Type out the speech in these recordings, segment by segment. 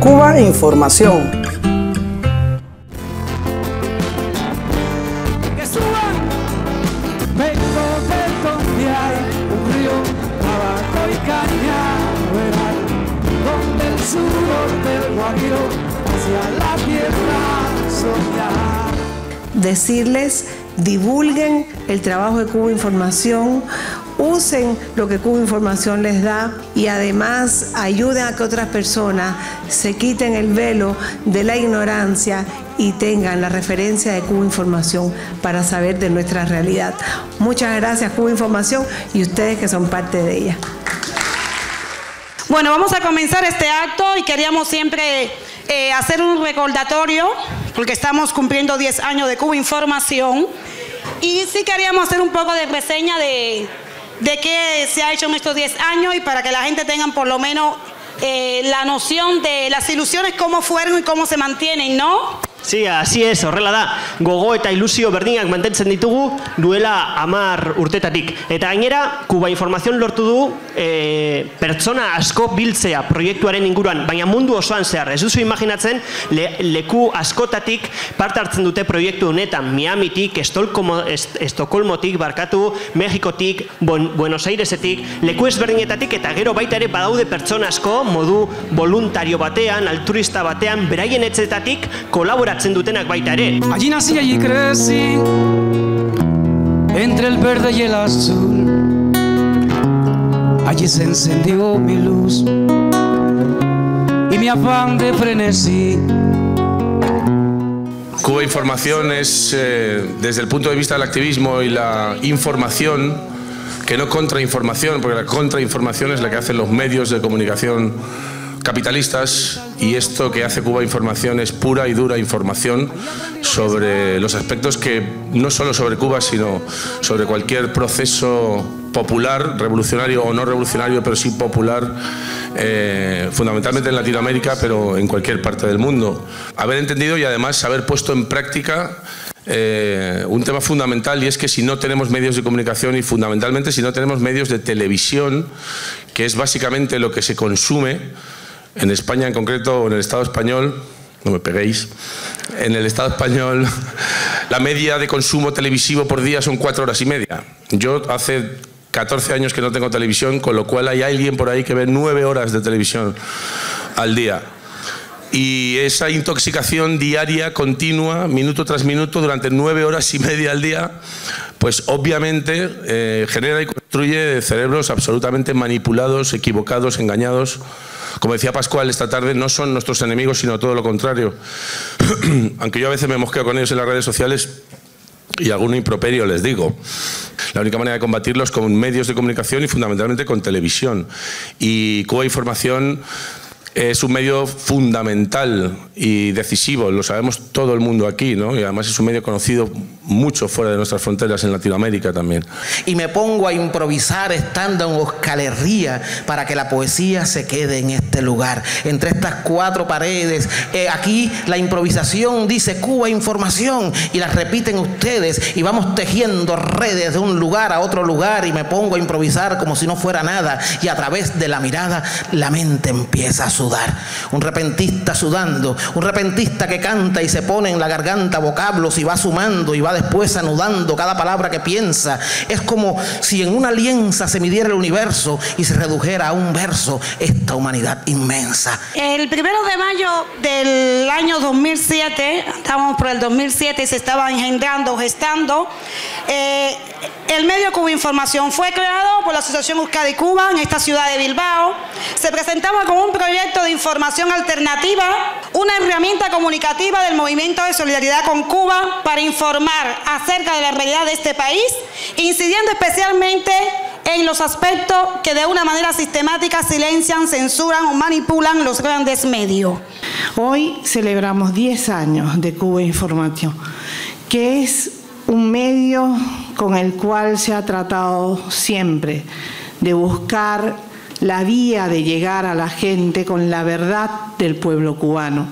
Cuba Información. que suban. Vengo de donde hay un río, tabaco y cañaveral, donde el sudor del guajiro hacia la tierra soñar. decirles divulguen el trabajo de Cuba Información, usen lo que Cuba Información les da y además ayuden a que otras personas se quiten el velo de la ignorancia y tengan la referencia de Cuba Información para saber de nuestra realidad. Muchas gracias Cuba Información y ustedes que son parte de ella. Bueno, vamos a comenzar este acto y queríamos siempre eh, hacer un recordatorio, porque estamos cumpliendo 10 años de Cuba Información, y sí queríamos hacer un poco de reseña de, de qué se ha hecho en estos 10 años y para que la gente tenga por lo menos eh, la noción de las ilusiones, cómo fueron y cómo se mantienen, ¿no? Sí, así es, horrela da. Gogo eta ilusio berdinak mantentzen ditugu duela amar urtetatik. Eta gainera, Kuba Informazion lortu du e, pertsona asko biltzea proiektuaren inguruan, baina mundu osoan zehar. Ez duzu imaginatzen, le, leku askotatik parte hartzen dute proiektu honetan. Miamitik, Estokolmotik, Barkatu, Mexikotik, bon, Buenos Airesetik, leku ezberdinetatik eta gero baita ere badaude pertsona asko modu voluntario batean, altruista batean, beraien etxetatik kolaboratzen dutenak baita ere. Allí nací allí crecí, entre el verde y el azul. Allí se encendió mi luz y mi afán de frenesí. Cuba Información es, eh, desde el punto de vista del activismo y la información, que no contrainformación, porque la contrainformación es la que hacen los medios de comunicación capitalistas y esto que hace Cuba Información es pura y dura información sobre los aspectos que no solo sobre Cuba, sino sobre cualquier proceso popular, revolucionario o no revolucionario, pero sí popular, eh, fundamentalmente en Latinoamérica, pero en cualquier parte del mundo. Haber entendido y además haber puesto en práctica eh, un tema fundamental y es que si no tenemos medios de comunicación y fundamentalmente si no tenemos medios de televisión, que es básicamente lo que se consume, en España en concreto o en el Estado español, no me peguéis, en el Estado español la media de consumo televisivo por día son cuatro horas y media. Yo hace 14 años que no tengo televisión, con lo cual hay alguien por ahí que ve nueve horas de televisión al día. Y esa intoxicación diaria, continua, minuto tras minuto, durante nueve horas y media al día, pues obviamente eh, genera y construye cerebros absolutamente manipulados, equivocados, engañados. Como decía Pascual esta tarde, no son nuestros enemigos, sino todo lo contrario. Aunque yo a veces me mosqueo con ellos en las redes sociales y algún improperio les digo. La única manera de combatirlos con medios de comunicación y fundamentalmente con televisión. Y Cuba Información es un medio fundamental y decisivo, lo sabemos todo el mundo aquí, ¿no? Y además es un medio conocido mucho fuera de nuestras fronteras en Latinoamérica también. y me pongo a improvisar estando en Euskal Herria para que la poesía se quede en este lugar, entre estas cuatro paredes. Eh, aquí la improvisación dice Cuba Información y la repiten ustedes y vamos tejiendo redes de un lugar a otro lugar y me pongo a improvisar como si no fuera nada y a través de la mirada la mente empieza a sudar. Un repentista sudando, un repentista que canta y se pone en la garganta vocablos y va sumando y va después anudando cada palabra que piensa. Es como si en una lienza se midiera el universo y se redujera a un verso esta humanidad inmensa. El primero de mayo del año 2007, estamos por el 2007 y se estaba engendrando, gestando, eh, el medio Cuba Información fue creado por la Asociación Euskadi Cuba en esta ciudad de Bilbao. Se presentaba como un proyecto de información alternativa, una herramienta comunicativa del movimiento de solidaridad con Cuba para informar acerca de la realidad de este país, incidiendo especialmente en los aspectos que de una manera sistemática silencian, censuran o manipulan los grandes medios. Hoy celebramos 10 años de Cuba Información, que es un medio con el cual se ha tratado siempre de buscar la vía de llegar a la gente con la verdad del pueblo cubano,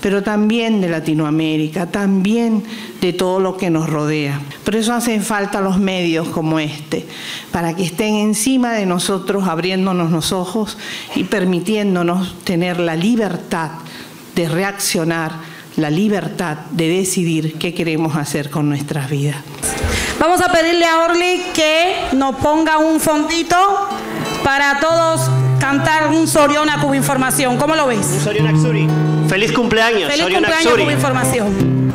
pero también de Latinoamérica, también de todo lo que nos rodea. Por eso hacen falta los medios como este, para que estén encima de nosotros, abriéndonos los ojos y permitiéndonos tener la libertad de reaccionar, la libertad de decidir qué queremos hacer con nuestras vidas. Vamos a pedirle a Orly que nos ponga un fondito para todos cantar un Soriona Cuba Información. ¿Cómo lo ves? Soriona Xuri. Feliz cumpleaños, Feliz Soriona cumpleaños Xuri. Cuba Información.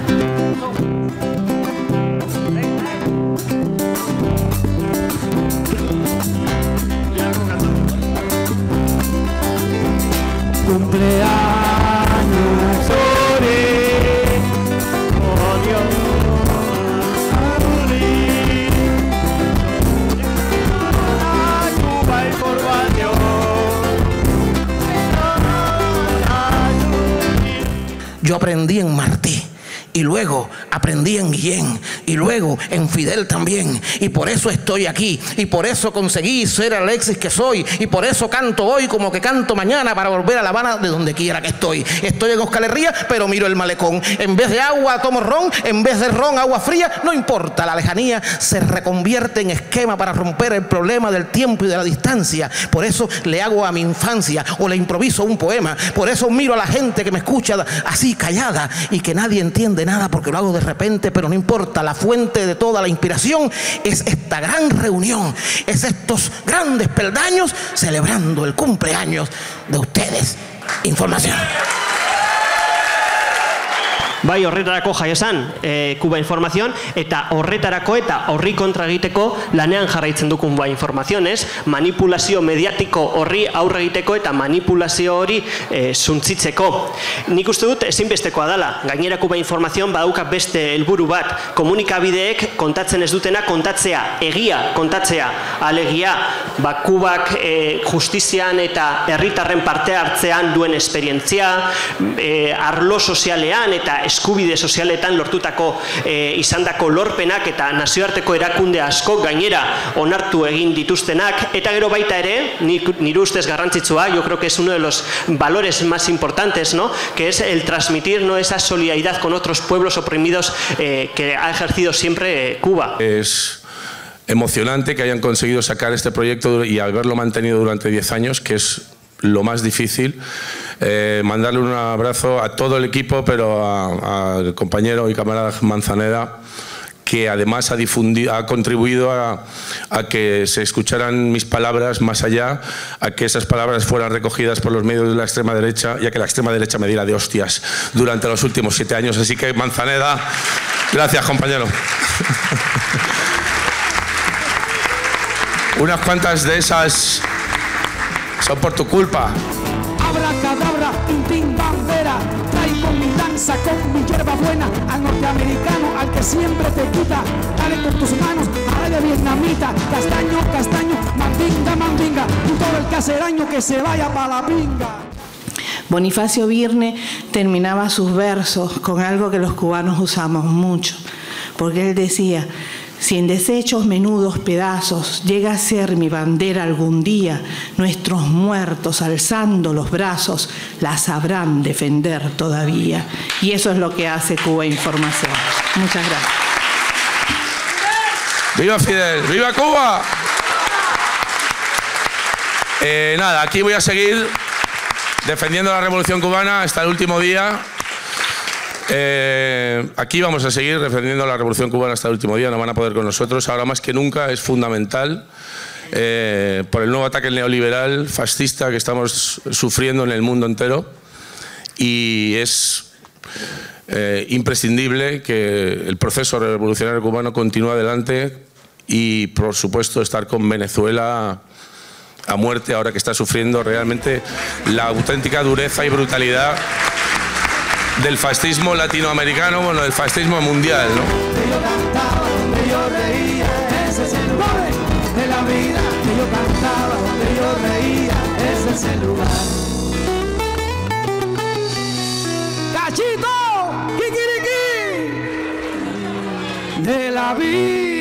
Cumpleaños, Yo aprendí en Martí. Y luego aprendí en Guillén. Y luego en Fidel también. Y por eso estoy aquí. Y por eso conseguí ser Alexis que soy. Y por eso canto hoy como que canto mañana para volver a La Habana de donde quiera que estoy. Estoy en Oscar Herría, pero miro el malecón. En vez de agua tomo ron. En vez de ron agua fría. No importa. La lejanía se reconvierte en esquema para romper el problema del tiempo y de la distancia. Por eso le hago a mi infancia o le improviso un poema. Por eso miro a la gente que me escucha así callada y que nadie entiende nada porque lo hago de repente, pero no importa. La fuente de toda la inspiración es esta gran reunión, es estos grandes peldaños celebrando el cumpleaños de ustedes. Información. Bai, horretarako jaio esan, e, Kuba Informazion, eta horretarako eta horri kontra egiteko lanean jarraitzen du Kuba Informazionez, manipulazio mediatiko horri aurre egiteko eta manipulazio hori e, suntzitzeko. Nik uste dut ezinbestekoa dela, gainera Kuba Informazion badauka beste helburu bat, komunikabideek kontatzen ez dutena kontatzea, egia kontatzea, alegia, ba, Kubak e, justizian eta herritarren parte hartzean duen esperientzia, e, arlo sozialean eta eskubide sozialetan lortutako e, izandako lorpenak eta nazioarteko erakunde asko gainera onartu egin dituztenak eta gero baita ere, nire ustez garrantzitsua, yo creo que es uno de los valores más importantes, ¿no? que es el transmitir ¿no? esa solidaridad con otros pueblos oprimidos eh, que ha ejercido siempre eh, Cuba. Es emocionante que hayan conseguido sacar este proyecto y haberlo mantenido durante 10 años, que es lo más difícil. Eh, mandarle un abrazo a todo el equipo, pero al compañero y camarada Manzaneda, que además ha, difundi- ha contribuido a, a que se escucharan mis palabras más allá, a que esas palabras fueran recogidas por los medios de la extrema derecha y a que la extrema derecha me diera de hostias durante los últimos siete años. Así que Manzaneda, gracias compañero. Unas cuantas de esas son por tu culpa. Abracadabra, tintín, bandera. Traigo mi danza con mi hierba buena al norteamericano, al que siempre te quita. Dale con tus manos, de vietnamita. Castaño, castaño, mandinga, mandinga. Y todo el caseraño que se vaya para la pinga. Bonifacio Virne terminaba sus versos con algo que los cubanos usamos mucho, porque él decía, si en desechos menudos pedazos llega a ser mi bandera algún día, nuestros muertos alzando los brazos la sabrán defender todavía. Y eso es lo que hace Cuba Información. Muchas gracias. ¡Viva Fidel! ¡Viva Cuba! Eh, nada, aquí voy a seguir defendiendo la revolución cubana hasta el último día. Eh, aquí vamos a seguir defendiendo la revolución cubana hasta el último día, no van a poder con nosotros. Ahora más que nunca es fundamental eh, por el nuevo ataque neoliberal fascista que estamos sufriendo en el mundo entero y es eh, imprescindible que el proceso revolucionario cubano continúe adelante y, por supuesto, estar con Venezuela a muerte ahora que está sufriendo realmente la auténtica dureza y brutalidad del fascismo latinoamericano, bueno, del fascismo mundial, ¿no? ¡Cachito! ¡Kikiriki! De la vida.